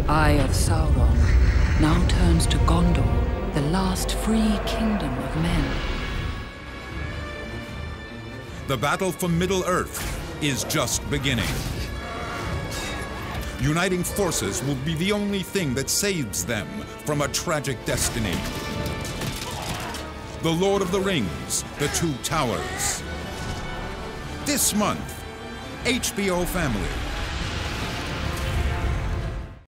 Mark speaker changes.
Speaker 1: The Eye of Sauron now turns to Gondor, the last free kingdom of men.
Speaker 2: The battle for Middle-earth is just beginning. Uniting forces will be the only thing that saves them from a tragic destiny. The Lord of the Rings, The Two Towers. This month, HBO Family.